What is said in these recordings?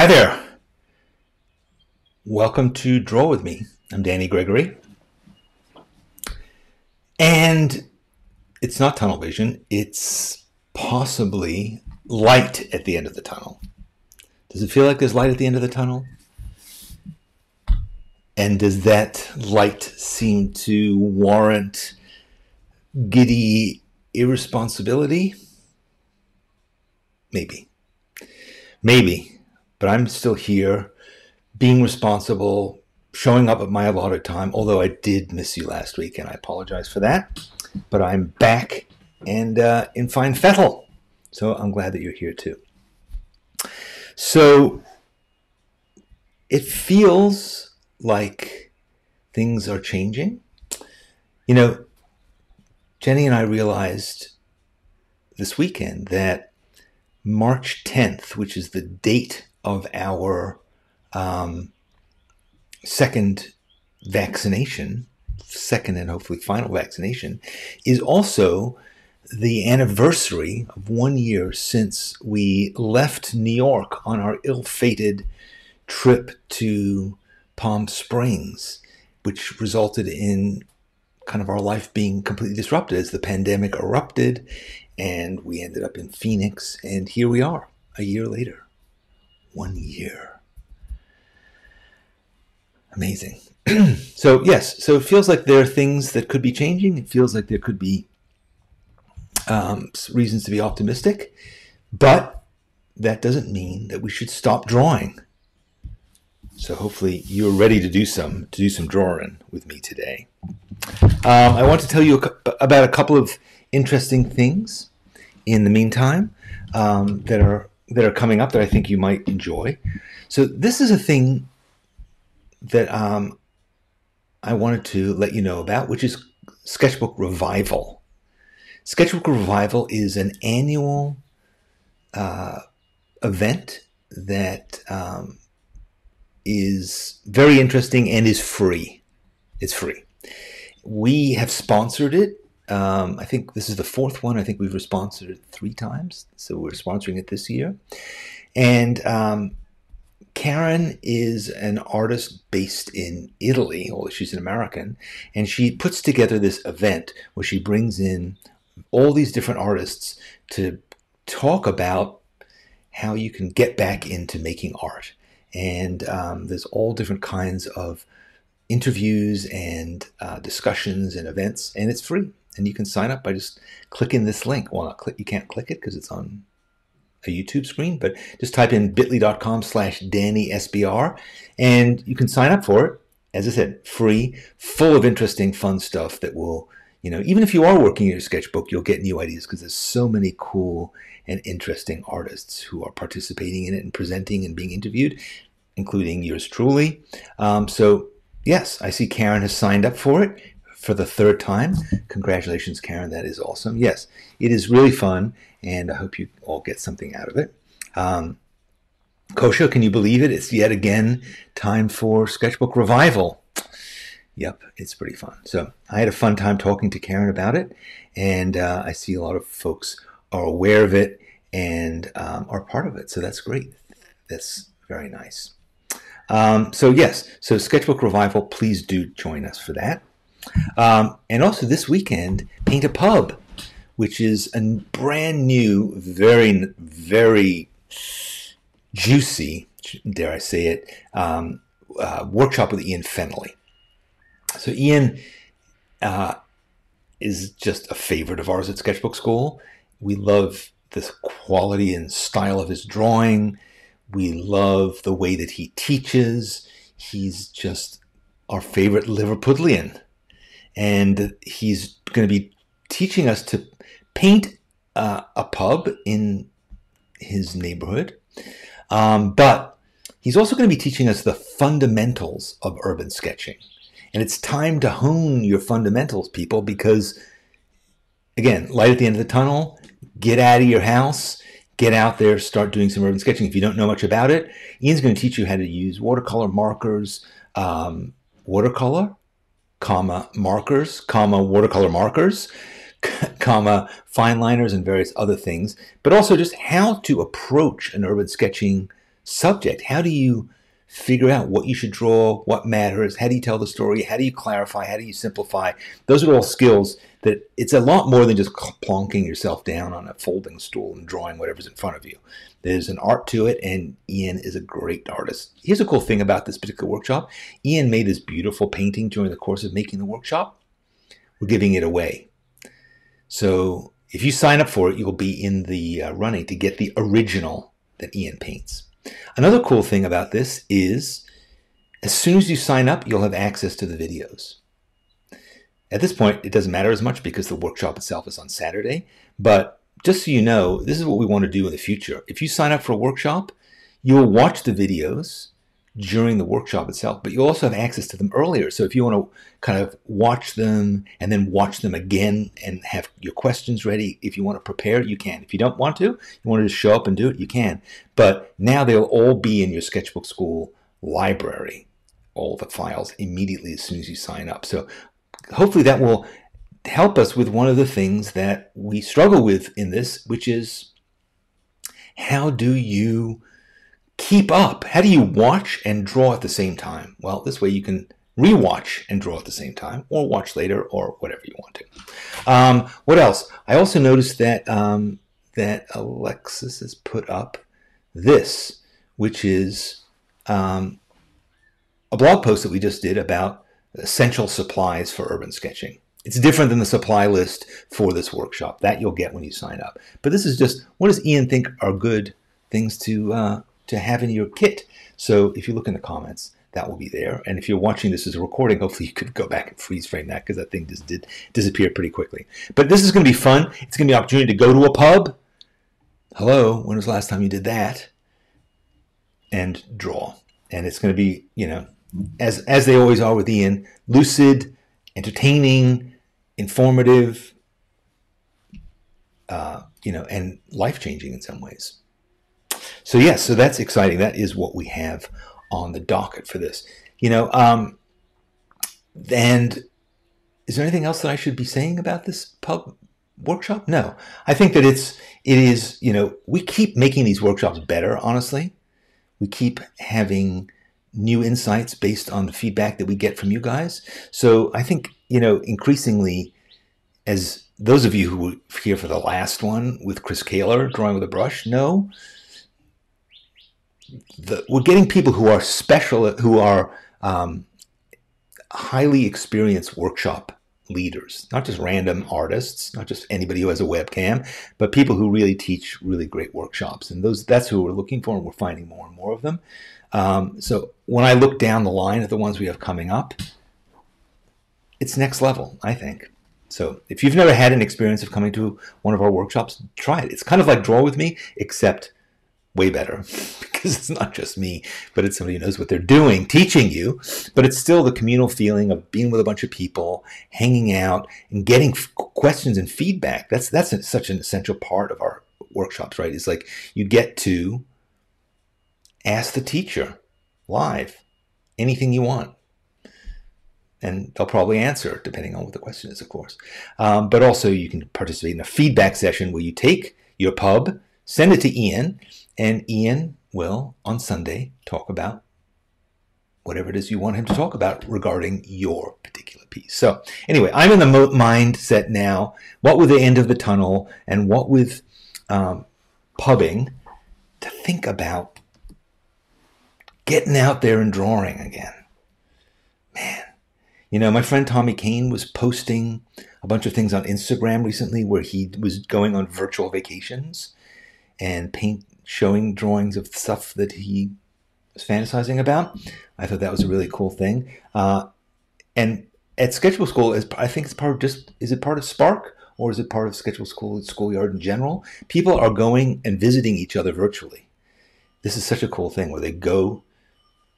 Hi there. Welcome to Draw With Me. I'm Danny Gregory. And it's not tunnel vision, it's possibly light at the end of the tunnel. Does it feel like there's light at the end of the tunnel? And does that light seem to warrant giddy irresponsibility? Maybe. Maybe but I'm still here, being responsible, showing up at my allotted time. Although I did miss you last week, and I apologize for that. But I'm back and uh, in fine fettle, so I'm glad that you're here too. So it feels like things are changing. You know, Jenny and I realized this weekend that March 10th, which is the date of our um, second vaccination, second and hopefully final vaccination, is also the anniversary of one year since we left New York on our ill fated trip to Palm Springs, which resulted in kind of our life being completely disrupted as the pandemic erupted and we ended up in Phoenix. And here we are a year later one year. Amazing. so, yes, so it feels like there are things that could be changing. It feels like there could be um, reasons to be optimistic, but that doesn't mean that we should stop drawing. So hopefully you're ready to do some to do some drawing with me today. Um, I want to tell you about a couple of interesting things in the meantime um, that are that are coming up that I think you might enjoy. So this is a thing that um, I wanted to let you know about, which is Sketchbook Revival. Sketchbook Revival is an annual uh, event that um, is very interesting and is free. It's free. We have sponsored it um, I think this is the fourth one. I think we've sponsored it three times, so we're sponsoring it this year. And um, Karen is an artist based in Italy, although she's an American, and she puts together this event where she brings in all these different artists to talk about how you can get back into making art. And um, there's all different kinds of interviews and uh, discussions and events, and it's free and you can sign up by just clicking this link. Well, not click, you can't click it because it's on a YouTube screen, but just type in bit.ly.com slash Danny SBR and you can sign up for it. As I said, free, full of interesting, fun stuff that will, you know, even if you are working in your sketchbook, you'll get new ideas because there's so many cool and interesting artists who are participating in it and presenting and being interviewed, including yours truly. Um, so, yes, I see Karen has signed up for it for the third time. Congratulations, Karen. That is awesome. Yes, it is really fun, and I hope you all get something out of it. Um, Kosha, can you believe it? It's yet again time for Sketchbook Revival. Yep, it's pretty fun. So I had a fun time talking to Karen about it, and uh, I see a lot of folks are aware of it and um, are part of it. So that's great. That's very nice. Um, so yes, so Sketchbook Revival, please do join us for that. Um, and also this weekend, Paint a Pub, which is a brand new, very, very juicy, dare I say it, um, uh, workshop with Ian Fennelly. So Ian uh, is just a favorite of ours at Sketchbook Skool. We love the quality and style of his drawing. We love the way that he teaches. He's just our favorite Liverpudlian and he's going to be teaching us to paint uh, a pub in his neighborhood. Um, but he's also going to be teaching us the fundamentals of urban sketching. And it's time to hone your fundamentals, people, because again, light at the end of the tunnel, get out of your house, get out there, start doing some urban sketching. If you don't know much about it, Ian's going to teach you how to use watercolor markers, um, watercolor, comma, markers, comma, watercolor markers, comma, fine liners and various other things, but also just how to approach an urban sketching subject. How do you figure out what you should draw, what matters, how do you tell the story, how do you clarify, how do you simplify? Those are all skills that it's a lot more than just plonking yourself down on a folding stool and drawing whatever's in front of you. There's an art to it, and Ian is a great artist. Here's a cool thing about this particular workshop Ian made this beautiful painting during the course of making the workshop. We're giving it away. So if you sign up for it, you'll be in the uh, running to get the original that Ian paints. Another cool thing about this is as soon as you sign up, you'll have access to the videos. At this point, it doesn't matter as much because the workshop itself is on Saturday. But just so you know, this is what we want to do in the future. If you sign up for a workshop, you will watch the videos during the workshop itself, but you also have access to them earlier. So if you want to kind of watch them and then watch them again and have your questions ready, if you want to prepare, you can. If you don't want to, you want to just show up and do it, you can. But now they'll all be in your Sketchbook Skool library, all the files immediately as soon as you sign up. So hopefully that will help us with one of the things that we struggle with in this, which is how do you keep up? How do you watch and draw at the same time? Well, this way you can rewatch and draw at the same time, or watch later, or whatever you want to. Um, what else? I also noticed that um, that Alexis has put up this, which is um, a blog post that we just did about essential supplies for urban sketching. It's different than the supply list for this workshop. That you'll get when you sign up. But this is just what does Ian think are good things to uh, to have in your kit. So if you look in the comments, that will be there. And if you're watching this as a recording, hopefully you could go back and freeze frame that because that thing just did disappear pretty quickly. But this is going to be fun. It's going to be an opportunity to go to a pub. Hello, when was the last time you did that? And draw. And it's going to be, you know, as as they always are with Ian, lucid, entertaining, informative, uh, you know, and life changing in some ways. So yes, so that's exciting. That is what we have on the docket for this. You know, um, and is there anything else that I should be saying about this pub workshop? No, I think that it's it is. You know, we keep making these workshops better. Honestly, we keep having new insights based on the feedback that we get from you guys. So I think you know increasingly as those of you who were here for the last one with Chris Kaler drawing with a brush know the, we're getting people who are special, who are um, highly experienced workshop leaders, not just random artists, not just anybody who has a webcam, but people who really teach really great workshops. And those that's who we're looking for, and we're finding more and more of them. Um, so when I look down the line at the ones we have coming up, it's next level, I think. So if you've never had an experience of coming to one of our workshops, try it. It's kind of like Draw with Me, except way better because it's not just me, but it's somebody who knows what they're doing teaching you. But it's still the communal feeling of being with a bunch of people, hanging out, and getting f- questions and feedback. That's that's a, such an essential part of our workshops, right? It's like you get to ask the teacher live anything you want. And they'll probably answer depending on what the question is, of course. Um, but also, you can participate in a feedback session where you take your pub, send it to Ian, and Ian will, on Sunday, talk about whatever it is you want him to talk about regarding your particular piece. So, anyway, I'm in the mindset now, what with the end of the tunnel and what with um, pubbing, to think about getting out there and drawing again. Man, you know, my friend Tommy Kane was posting a bunch of things on Instagram recently where he was going on virtual vacations and paint showing drawings of stuff that he was fantasizing about. I thought that was a really cool thing. Uh, and at Sketchbook Skool, is I think it's part of just is it part of Spark or is it part of Sketchbook Skool Schoolyard in general? People are going and visiting each other virtually. This is such a cool thing where they go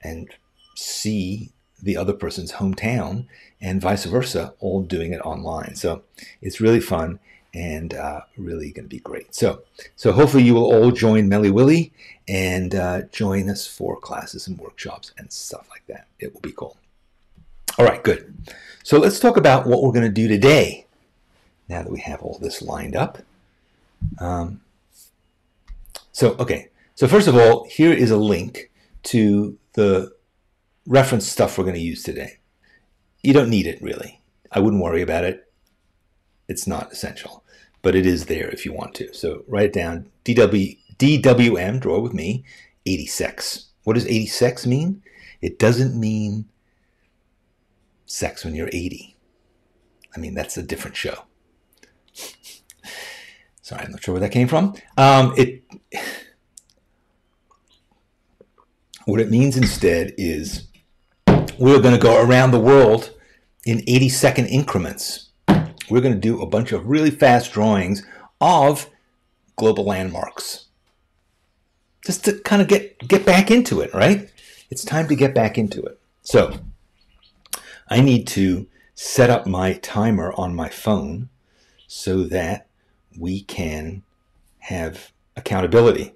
and see the other person's hometown and vice versa, all doing it online. So it's really fun and uh, really going to be great. So, so hopefully you will all join Melly Willy and uh, join us for classes and workshops and stuff like that. It will be cool. All right, good. So let's talk about what we're going to do today. Now that we have all this lined up. Um, so, okay, So first of all, here is a link to the reference stuff we're going to use today. You don't need it really. I wouldn't worry about it. It's not essential, but it is there if you want to. So write it down. DW, DWM, draw with me, 86. What does 86 mean? It doesn't mean sex when you're 80. I mean, that's a different show. Sorry, I'm not sure where that came from. Um, it what it means instead is we're going to go around the world in 80 second increments. We're going to do a bunch of really fast drawings of global landmarks. Just to kind of get get back into it, right? It's time to get back into it. So, I need to set up my timer on my phone so that we can have accountability.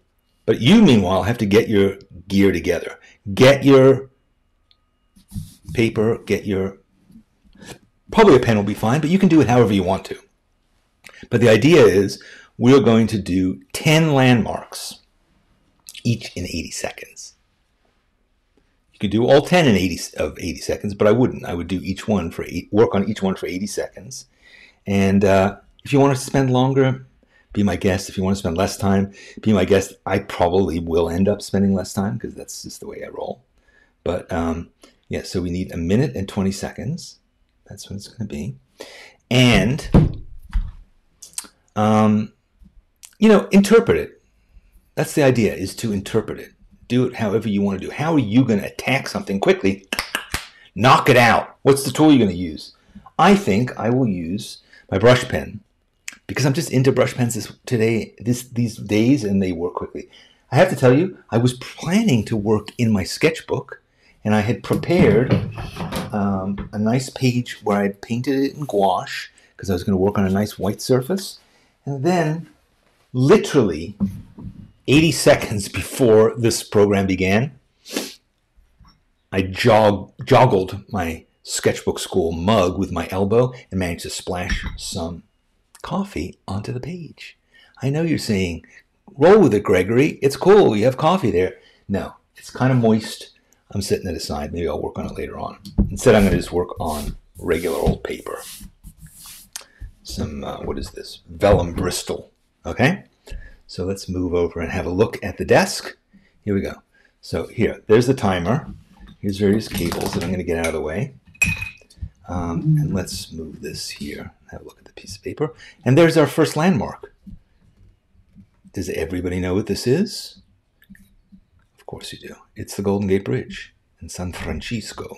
But you, meanwhile, have to get your gear together. Get your paper, get your. Probably a pen will be fine, but you can do it however you want to. But the idea is we're going to do 10 landmarks, each in 80 seconds. You could do all 10 in 80 of 80 seconds, but I wouldn't. I would do each one for eight, work on each one for 80 seconds. And uh, if you want to spend longer, be my guest. If you want to spend less time, be my guest. I probably will end up spending less time because that's just the way I roll. But um, yeah, so we need a minute and 20 seconds. That's what it's going to be. And, um, you know, interpret it. That's the idea, is to interpret it do it however you want to do. How are you going to attack something quickly? Knock it out. What's the tool you're going to use? I think I will use my brush pen because I'm just into brush pens this, today, this, these days, and they work quickly. I have to tell you, I was planning to work in my sketchbook, and I had prepared um, a nice page where I had painted it in gouache because I was going to work on a nice white surface. And then, literally, 80 seconds before this program began, I jog, joggled my Sketchbook Skool mug with my elbow and managed to splash some coffee onto the page. I know you're saying, roll with it, Gregory. It's cool. You have coffee there. No, it's kind of moist. I'm setting it aside. Maybe I'll work on it later on. Instead, I'm going to just work on regular old paper. Some, uh, what is this? Vellum Bristol. Okay? So let's move over and have a look at the desk. Here we go. So here, there's the timer. Here's various cables that I'm going to get out of the way. Um, and let's move this here. Have a look at the piece of paper. And there's our first landmark. Does everybody know what this is? Course you do. It's the Golden Gate Bridge in San Francisco.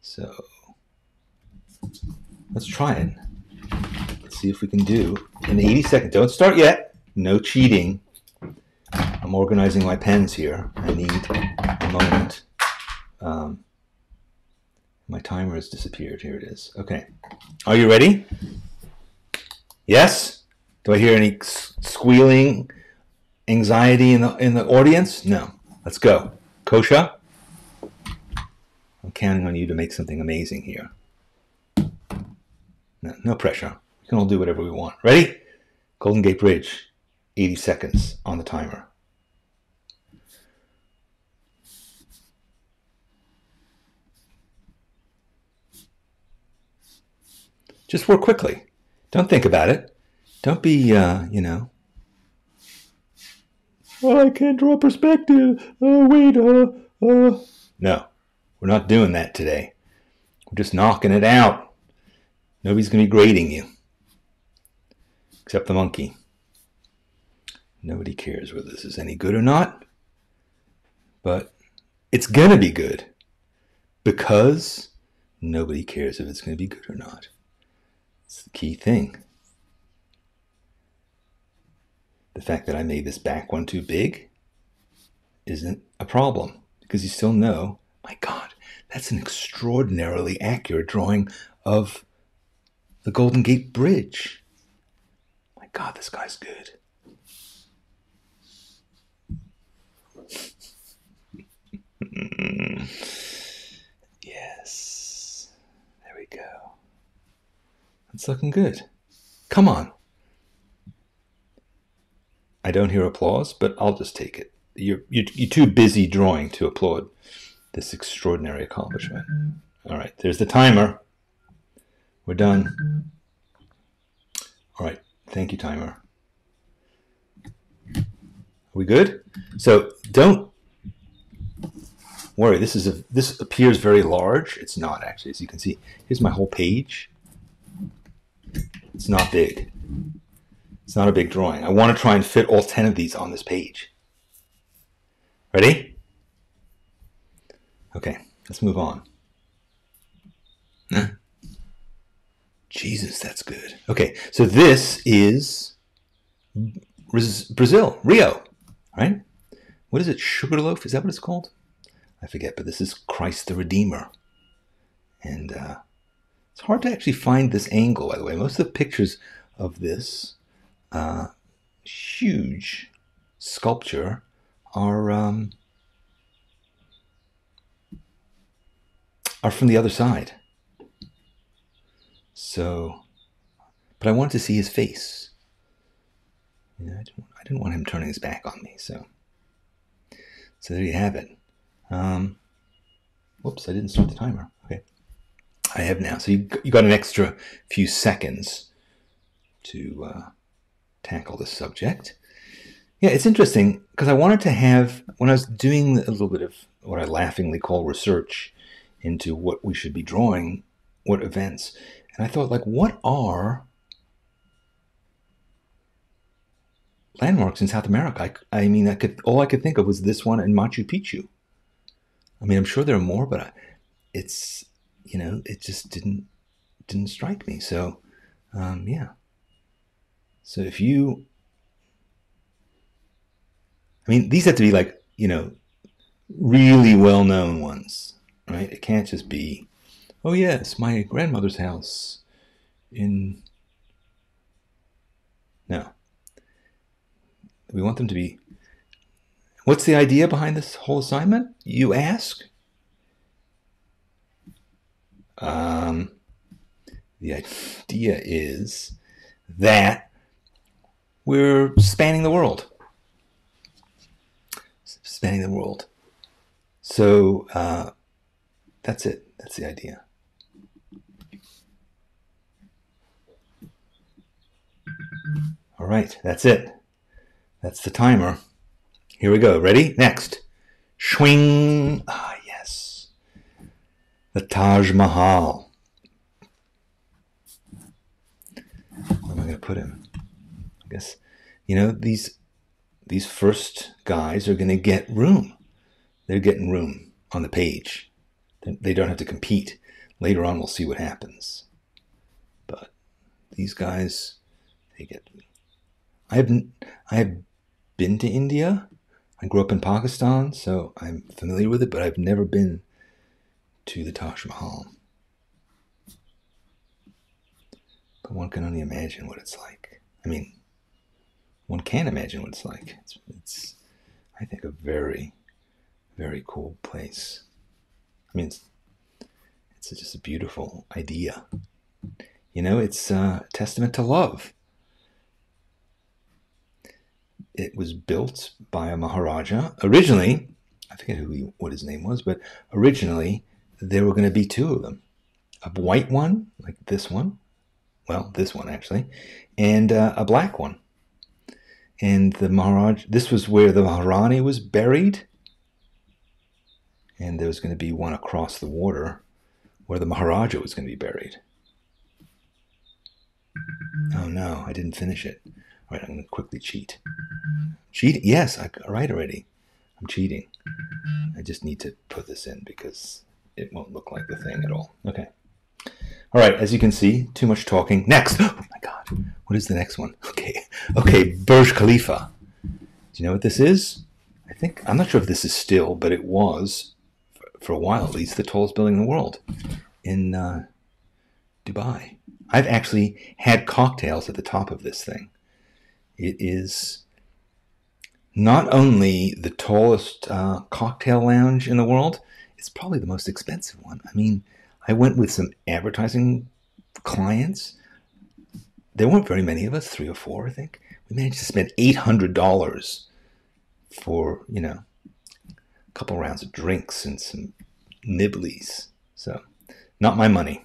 So let's try it see if we can do in 80 seconds. Don't start yet. No cheating. I'm organizing my pens here. I need a moment. Um, my timer has disappeared. Here it is. Okay. Are you ready? Yes? Do I hear any squealing, anxiety in the in the audience? No. Let's go. Kosha? I'm counting on you to make something amazing here. No, no pressure. We can all do whatever we want. Ready? Golden Gate Bridge, 80 seconds on the timer. Just work quickly. Don't think about it. Don't be, uh, you know. I can't draw perspective. Oh, wait, uh, uh. No, we're not doing that today. We're just knocking it out. Nobody's going to be grading you except the monkey. Nobody cares whether this is any good or not, but it's going to be good because nobody cares if it's going to be good or not. It's the key thing. The fact that I made this back one too big isn't a problem because you still know, my God, that's an extraordinarily accurate drawing of the Golden Gate Bridge. My God, this guy's good. yes. There we go. It's looking good. Come on. I don't hear applause, but I'll just take it. You're, you're, you're too busy drawing to applaud this extraordinary accomplishment. All right, there's the timer. We're done. All right, thank you, timer. Are we good? So don't worry. This is a this appears very large. It's not actually, as you can see. Here's my whole page. It's not big. It's not a big drawing. I want to try and fit all 10 of these on this page. Ready? Okay, let's move on. Huh? Jesus, that's good. Okay, so this is Brazil, Rio, right? What is it? Sugarloaf? Is that what it's called? I forget, but this is Christ the Redeemer. And uh, it's hard to actually find this angle, by the way. Most of the pictures of this huge sculpture are um, are from the other side. So, but I wanted to see his face. You know, I, didn't, I didn't want him turning his back on me. So, so there you have it. Um, whoops, I didn't start the timer. Okay, I have now. So you you got an extra few seconds to uh, tackle this subject. Yeah, it's interesting because I wanted to have when I was doing a little bit of what I laughingly call research into what we should be drawing, what events. And I thought, like, what are landmarks in South America? I, I mean, I could all I could think of was this one and Machu Picchu. I mean, I'm sure there are more, but I, it's you know, it just didn't didn't strike me. So, um, yeah. So if you, I mean, these have to be like you know, really well known ones right? It can't just be, oh yes, my grandmother's house in. No. We want them to be. What's the idea behind this whole assignment? You ask. Um, the idea is that we're spanning the world. Spanning the world. So, uh, that's it. That's the idea. All right, that's it. That's the timer. Here we go. Ready? Next. Swing. Ah, yes. The Taj Mahal. Where am I going to put him? I guess, you know, these these first guys are going to get room. They're getting room on the page. They don't have to compete. Later on, we'll see what happens. But these guys, they get. I have I have been to India. I grew up in Pakistan, so I'm familiar with it, but I've never been to the Taj Mahal. But one can only imagine what it's like. I mean, one can't imagine what it's like. It's, it's I think, a very, very cool place. I mean, it's, it's just a beautiful idea. You know, it's a testament to love. It was built by a Maharaja. Originally, I forget who he, what his name was, but originally there were going to be two of them a white one, like this one, well, this one actually, and uh, a black one. And the Maharaj, this was where the Maharani was buried and there was going to be one across the water where the Maharaja was going to be buried. Oh no, I didn't finish it. All right, I'm going to quickly cheat. Cheat? Yes, I right already. I'm cheating. I just need to put this in because it won't look like the thing at all. Okay. All right, as you can see, too much talking. Next. Oh, God. What is the next one? Okay. Okay, Burj Khalifa. Do you know what this is? I think, I'm not sure if this is still, but it was for a while at least, the tallest building in the world in uh, Dubai. I've actually had cocktails at the top of this thing. It is not only the tallest uh, cocktail lounge in the world, it's probably the most expensive one. I mean, I went with some advertising clients. There weren't very many of us, three or four, I think. we managed to spend $800 for, you know, a couple rounds of drinks and some nibblies. So, not my money.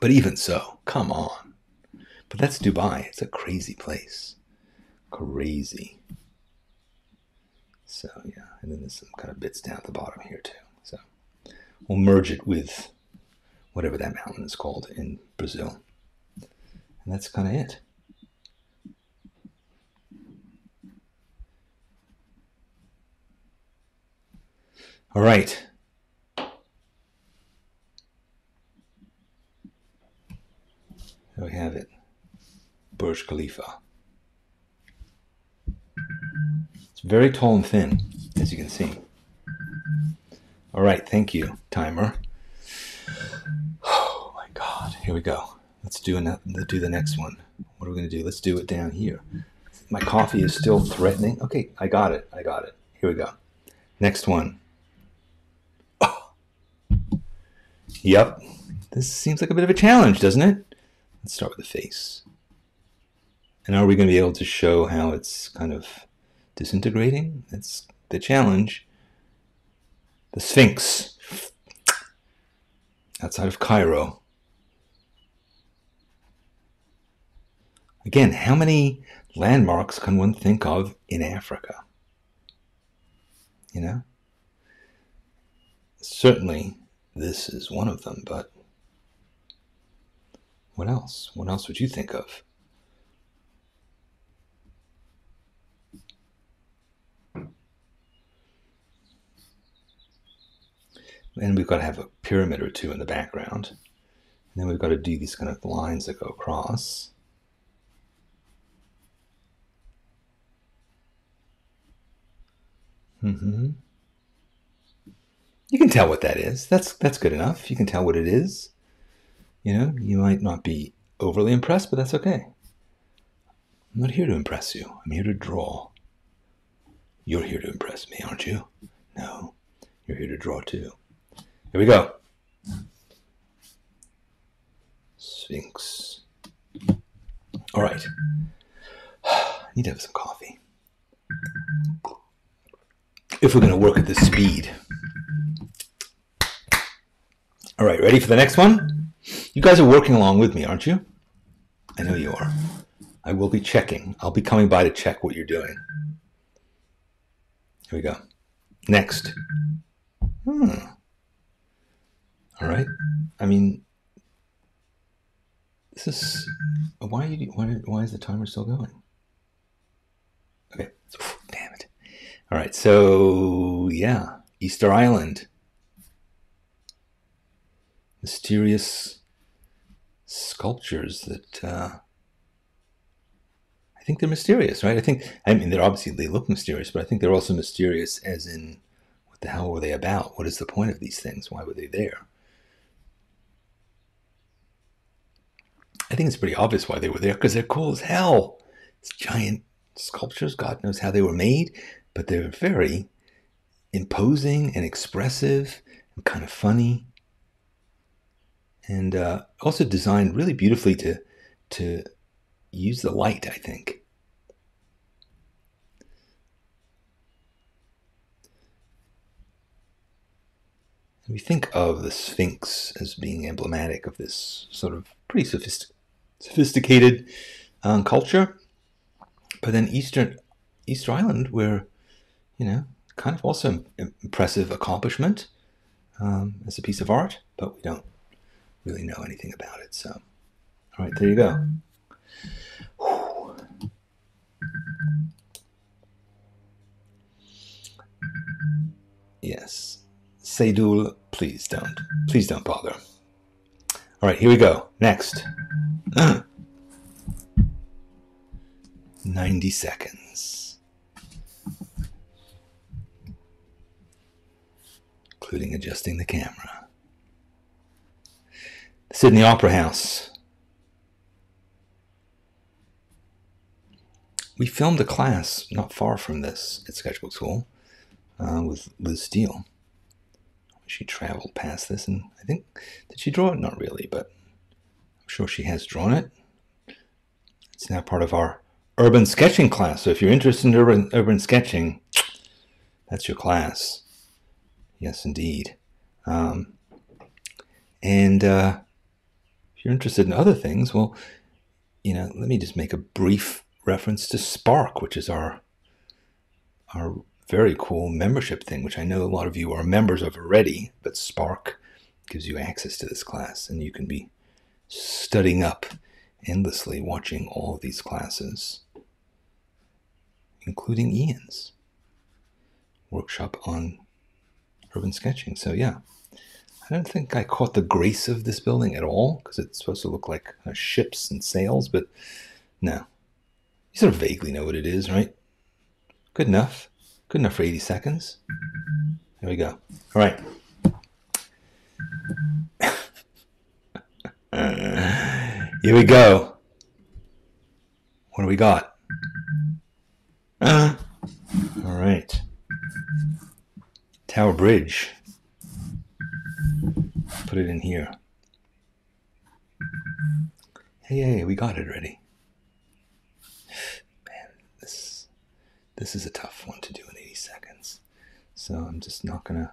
But even so, come on. But that's Dubai. It's a crazy place. Crazy. So, yeah. And then there's some kind of bits down at the bottom here, too. So, we'll merge it with whatever that mountain is called in Brazil. And that's kind of it. All right. There we have it. Burj Khalifa. It's very tall and thin, as you can see. All right, thank you, timer. Oh my God, here we go. Let's do another, do the next one. What are we going to do? Let's do it down here. My coffee is still threatening. Okay, I got it. I got it. Here we go. Next one. Oh. Yep. This seems like a bit of a challenge, doesn't it? Let's start with the face. And are we going to be able to show how it's kind of disintegrating? That's the challenge. The Sphinx outside of Cairo. Again, how many landmarks can one think of in Africa? You know? Certainly, this is one of them, but what else? What else would you think of? And we've got to have a pyramid or two in the background. And then we've got to do these kind of lines that go across. Mm-hmm. You can tell what that is. That's that's good enough. You can tell what it is. You know, you might not be overly impressed, but that's okay. I'm not here to impress you. I'm here to draw. You're here to impress me, aren't you? No, you're here to draw too. Here we go. Sphinx. All right. I need to have some coffee if we're going to work at this speed. All right, ready for the next one? You guys are working along with me, aren't you? I know you are. I will be checking. I'll be coming by to check what you're doing. Here we go. Next. Hmm. All right. I mean, this is why you why, why is the timer still going? Okay. Damn it. All right, so yeah, Easter Island. Mysterious sculptures that uh, I think they're mysterious, right? I think I mean they're obviously they look mysterious, but I think they're also mysterious as in what the hell were they about? What is the point of these things? Why were they there? I think it's pretty obvious why they were there because they're cool as hell. It's giant sculptures. God knows how they were made but they're very imposing and expressive and kind of funny and uh, also designed really beautifully to to use the light i think. We think of the sphinx as being emblematic of this sort of pretty sophist- sophisticated um, culture. But then eastern easter island where you know, kind of also impressive accomplishment um, as a piece of art, but we don't really know anything about it. So, all right, there you go. Yes. Seydul, please don't. Please don't bother. All right, here we go. Next. 90 seconds. Including adjusting the camera. The Sydney Opera House. We filmed a class not far from this at Sketchbook Skool uh, with Liz Steel. She traveled past this, and I think, did she draw it? Not really, but I'm sure she has drawn it. It's now part of our urban sketching class. So if you're interested in urban urban sketching, that's your class. Yes, indeed. Um, and uh, if you're interested in other things, well, you know, let me just make a brief reference to Spark, which is our our very cool membership thing, which I know a lot of you are members of already. But Spark gives you access to this class, and you can be studying up endlessly, watching all these classes, including Ian's workshop on urban sketching. So yeah, I don't think I caught the grace of this building at all because it's supposed to look like uh, ships and sails, but no, you sort of vaguely know what it is, right? Good enough. Good enough for 80 seconds. There we go. All right. Here we go. What do we got? Uh, all right. Tower Bridge. Put it in here. Hey, hey, we got it already. Man, this this is a tough one to do in 80 seconds. So I'm just not gonna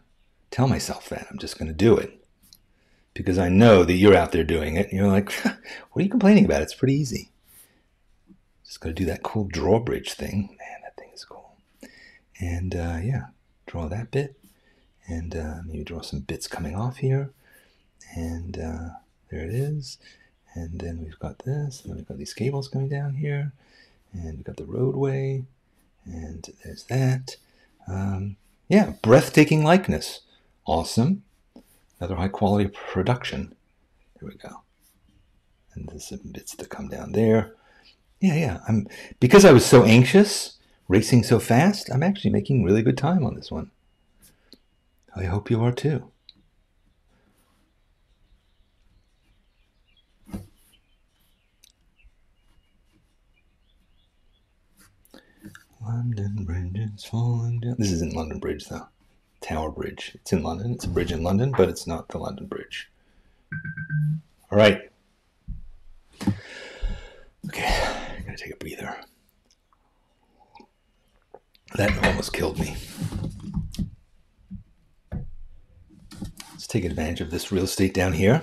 tell myself that. I'm just gonna do it. Because I know that you're out there doing it and you're like, what are you complaining about? It's pretty easy. Just gotta do that cool drawbridge thing. Man, that thing is cool. And uh, yeah, draw that bit and uh, maybe draw some bits coming off here. And uh, there it is. And then we've got this, and then we've got these cables coming down here, and we've got the roadway, and there's that. Um, yeah, breathtaking likeness. Awesome. Another high quality production. There we go. And there's some bits that come down there. Yeah, yeah. I'm because I was so anxious, racing so fast, I'm actually making really good time on this one. I hope you are too. London Bridge is falling down. This isn't London Bridge though. Tower Bridge. It's in London. It's a bridge in London, but it's not the London Bridge. All right. Okay, I gotta take a breather. That almost killed me. Take advantage of this real estate down here.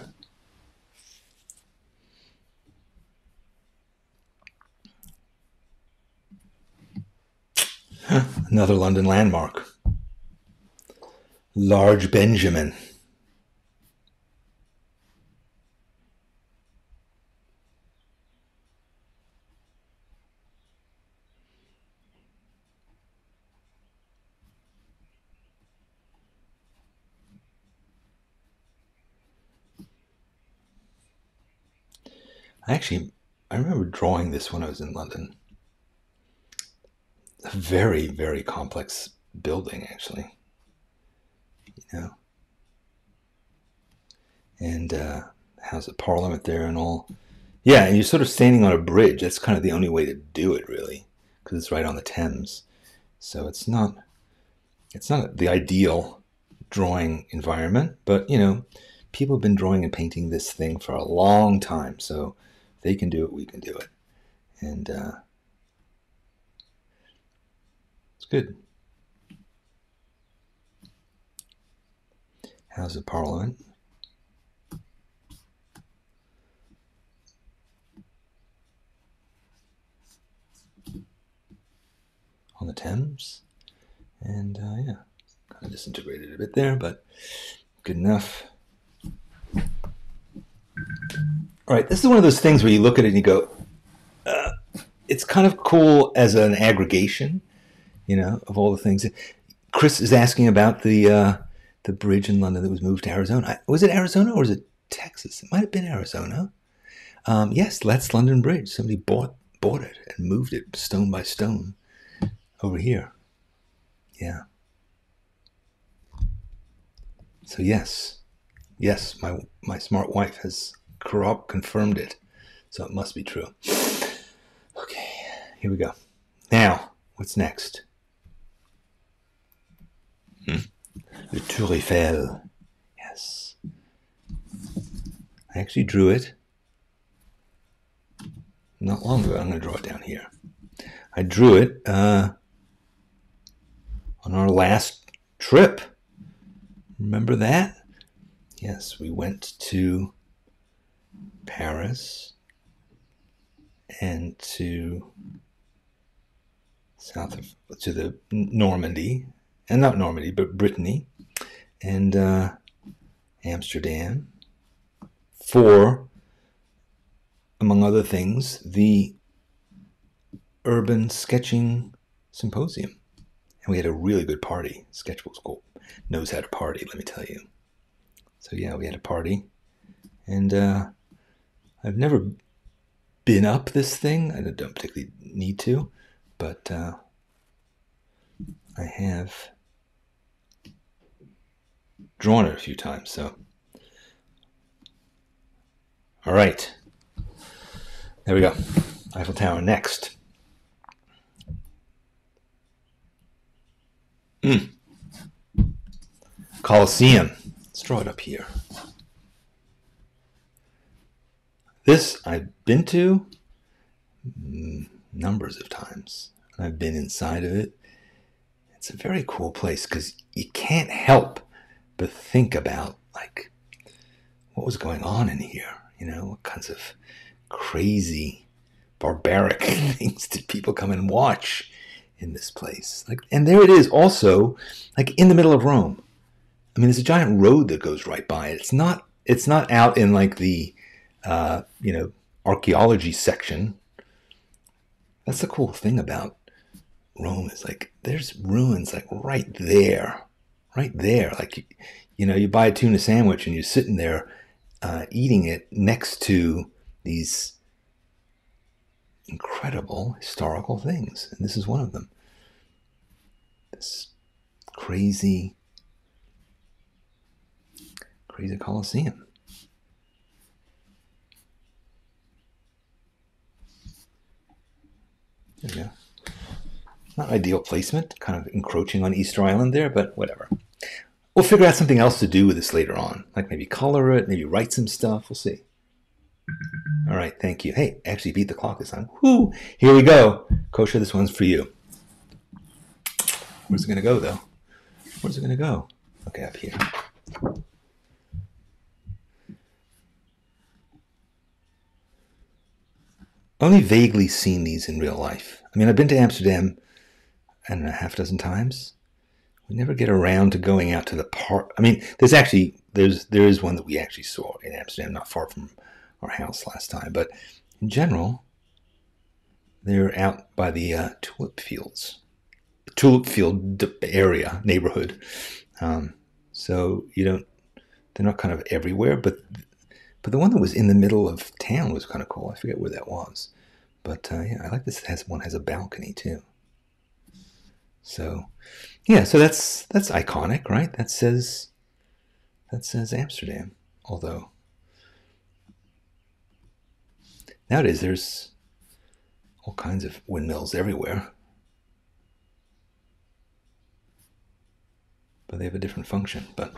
Another London landmark. Large Benjamin. I actually I remember drawing this when I was in London. A very, very complex building actually. You know. And uh of Parliament there and all. Yeah, and you're sort of standing on a bridge. That's kind of the only way to do it really, because it's right on the Thames. So it's not it's not the ideal drawing environment, but you know, people have been drawing and painting this thing for a long time. So they can do it, we can do it. And uh, it's good. How's the Parliament. On the Thames. And uh, yeah, kind of disintegrated a bit there, but good enough. Right, this is one of those things where you look at it and you go, uh, it's kind of cool as an aggregation, you know, of all the things. Chris is asking about the uh, the bridge in London that was moved to Arizona. Was it Arizona or was it Texas? It might have been Arizona. Um, yes, that's London Bridge. Somebody bought bought it and moved it stone by stone over here. Yeah. So yes, yes, my my smart wife has corrupt confirmed it. So it must be true. Okay, here we go. Now, what's next? Hmm? The Tour Eiffel. Yes. I actually drew it not long ago. I'm going to draw it down here. I drew it uh, on our last trip. Remember that? Yes, we went to Paris and to south of to the Normandy, and not Normandy, but Brittany, and uh, Amsterdam for, among other things, the Urban Sketching Symposium. And we had a really good party. Sketchbook Skool knows how to party, let me tell you. So yeah, we had a party, and uh, I've never been up this thing. I don't particularly need to, but uh, I have drawn it a few times. So, all right, there we go. Eiffel Tower next. Mm. Colosseum. Let's draw it up here. This I've been to mm, numbers of times. I've been inside of it. It's a very cool place because you can't help but think about like what was going on in here. You know, what kinds of crazy, barbaric things did people come and watch in this place? Like, and there it is, also like in the middle of Rome. I mean, there's a giant road that goes right by it. It's not. It's not out in like the, uh, you know, archaeology section. That's the cool thing about Rome is like there's ruins like right there, right there. Like you, know, you buy a tuna sandwich and you're sitting there uh, eating it next to these incredible historical things, and this is one of them. This crazy, crazy Colosseum. Go. Not ideal placement, kind of encroaching on Easter Island there, but whatever. We'll figure out something else to do with this later on, like maybe color it, maybe write some stuff. We'll see. All right, thank you. Hey, actually beat the clock this time. Whoo! Here we go. Kosher, this one's for you. Where's it going to go, though? Where's it going to go? Okay, up here. Only vaguely seen these in real life. I mean, I've been to Amsterdam and a half dozen times. We never get around to going out to the park. I mean, there's actually there's there is one that we actually saw in Amsterdam, not far from our house last time. But in general, they're out by the uh, tulip fields, tulip field area neighborhood. Um, so you don't they're not kind of everywhere, but but the one that was in the middle of town was kind of cool. I forget where that was, but uh, yeah, I like this. Has one has a balcony too. So, yeah, so that's that's iconic, right? That says that says Amsterdam. Although nowadays there's all kinds of windmills everywhere. But they have a different function. But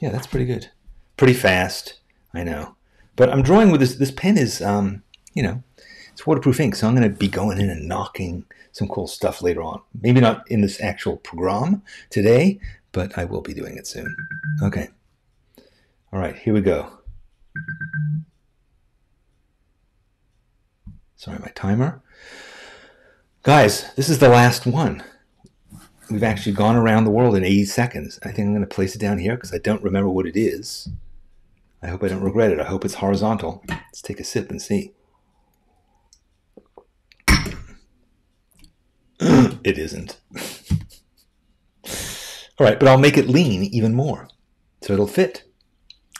yeah, that's pretty good. Pretty fast, I know. But I'm drawing with this this pen is um, you know, it's waterproof ink, so I'm going to be going in and knocking some cool stuff later on. Maybe not in this actual program today, but I will be doing it soon. Okay. All right, here we go. Sorry, my timer. Guys, this is the last one. We've actually gone around the world in 80 seconds. I think I'm going to place it down here because I don't remember what it is. I hope I don't regret it. I hope it's horizontal. Let's take a sip and see. It isn't. All right, but I'll make it lean even more so it'll fit.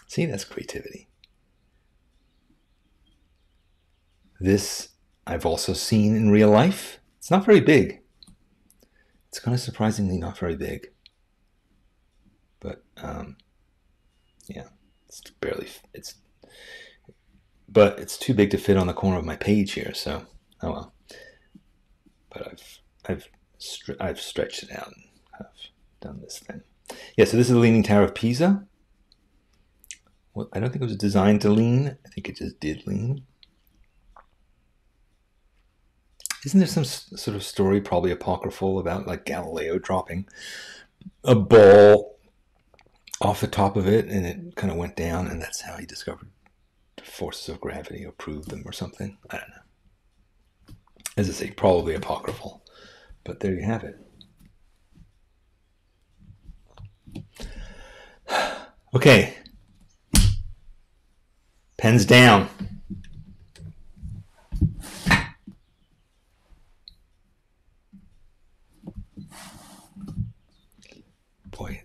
See, that's creativity. This I've also seen in real life. It's not very big. It's kind of surprisingly not very big. But um, yeah, it's barely, it's, but it's too big to fit on the corner of my page here. So, oh well. But I've I've I've stretched it out I've done this thing. Yeah, so this is the Leaning Tower of Pisa. Well, I don't think it was designed to lean. I think it just did lean. isn't there some sort of story, probably apocryphal, about like Galileo dropping a ball off the top of it and it kind of went down, and that's how he discovered the forces of gravity or proved them or something? I don't know. As I say, probably apocryphal, but there you have it. Okay. Pens down. Boy,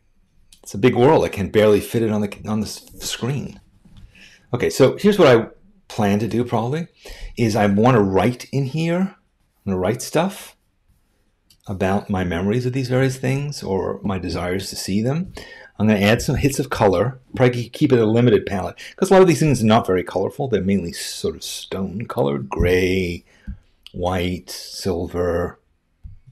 it's a big world. I can barely fit it on the on the screen. Okay, so here's what I plan to do probably is I want to write in here. I'm going to write stuff about my memories of these various things or my desires to see them. I'm going to add some hits of color, probably keep it a limited palette, because a lot of these things are not very colorful. They're mainly sort of stone colored, gray, white, silver,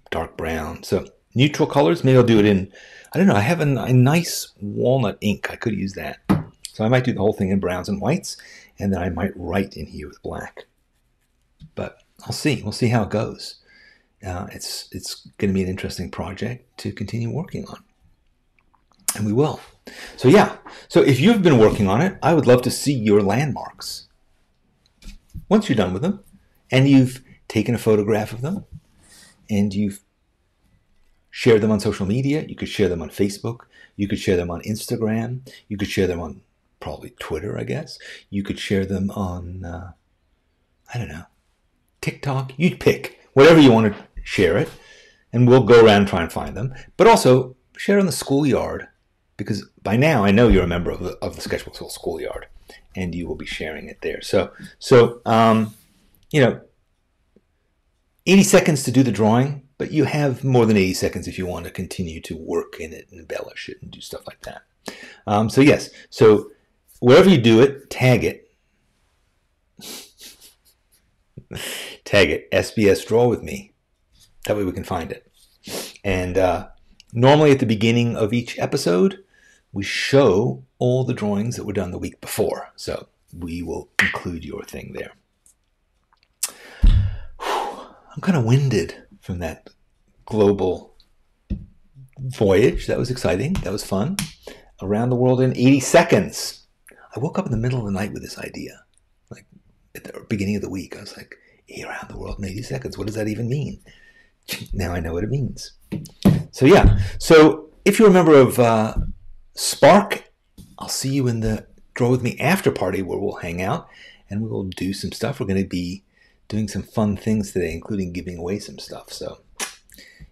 dark brown. So neutral colors, maybe I'll do it in, I don't know, I have a, a nice walnut ink. I could use that. So I might do the whole thing in browns and whites, and then I might write in here with black. But I'll see. We'll see how it goes. Uh, it's it's going to be an interesting project to continue working on and we will. So yeah, so if you've been working on it, I would love to see your landmarks. Once you're done with them, and you've taken a photograph of them, and you've shared them on social media, you could share them on Facebook, you could share them on Instagram, you could share them on probably Twitter, I guess. You could share them on, uh, I don't know, TikTok. You'd pick whatever you want to share it, and we'll go around and try and find them. But also share in the schoolyard because by now I know you're a member of the, of the Sketchbook Skool Schoolyard, and you will be sharing it there. So, so um, you know, 80 seconds to do the drawing, but you have more than 80 seconds if you want to continue to work in it, and embellish it, and do stuff like that. Um, so yes, so wherever you do it, tag it. tag it SBS Draw with me. That way we can find it. And uh, normally at the beginning of each episode, we show all the drawings that were done the week before. So we will include your thing there. I'm kind of winded from that global voyage. That was exciting. That was fun. Around the world in 80 seconds. I woke up in the middle of the night with this idea. Like at the beginning of the week, I was like, around the world in 80 seconds. What does that even mean? Now I know what it means. So yeah. So if you're a member of uh, Spark, I'll see you in the Draw With Me after party where we'll hang out and we will do some stuff. We're going to be doing some fun things today, including giving away some stuff. So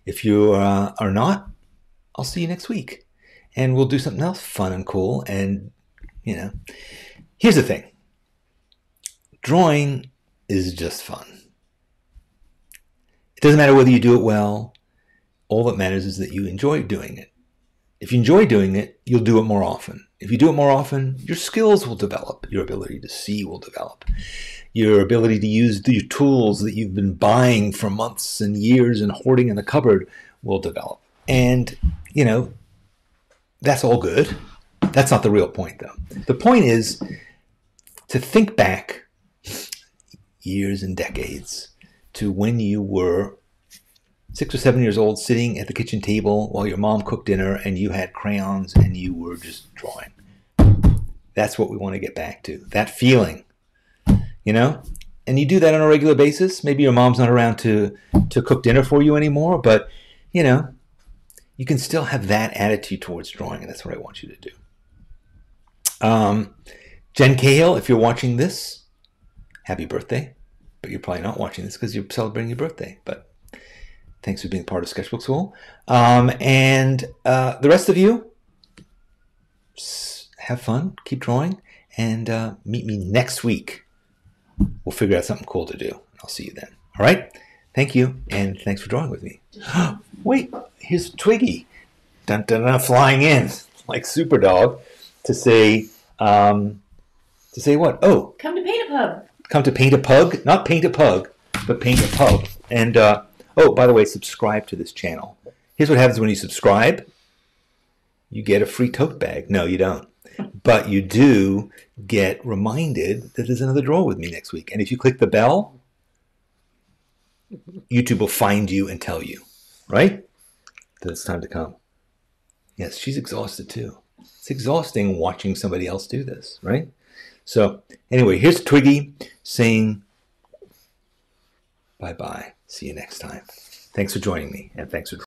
if you uh, are not, I'll see you next week. And we'll do something else fun and cool. And, you know, here's the thing drawing is just fun. It doesn't matter whether you do it well, all that matters is that you enjoy doing it. If you enjoy doing it, you'll do it more often. If you do it more often, your skills will develop, your ability to see will develop, your ability to use the tools that you've been buying for months and years and hoarding in the cupboard will develop. And, you know, that's all good. That's not the real point, though. The point is to think back years and decades to when you were six or seven years old, sitting at the kitchen table while your mom cooked dinner and you had crayons and you were just drawing. That's what we want to get back to. That feeling, you know? And you do that on a regular basis. Maybe your mom's not around to, to cook dinner for you anymore, but, you know, you can still have that attitude towards drawing, and that's what I want you to do. Um, Jen Cahill, if you're watching this, happy birthday. But you're probably not watching this because you're celebrating your birthday. But Thanks for being part of Sketchbook Skool. Um, and uh, the rest of you, have fun, keep drawing, and uh, meet me next week. We'll figure out something cool to do. I'll see you then. All right? Thank you, and thanks for drawing with me. Wait, here's Twiggy. Dun, dun, dun, flying in like Super Dog to say, um, to say what? Oh, come to Paint a Pug. Come to Paint a Pug, not Paint a Pug, but Paint a Pub. And uh, Oh, by the way, subscribe to this channel. Here's what happens when you subscribe. You get a free tote bag. No, you don't. But you do get reminded that there's another draw with me next week. And if you click the bell, YouTube will find you and tell you, right? That it's time to come. Yes, she's exhausted too. It's exhausting watching somebody else do this, right? So, anyway, here's Twiggy saying bye bye. See you next time. Thanks for joining me, and thanks for.